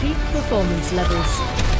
Peak performance levels.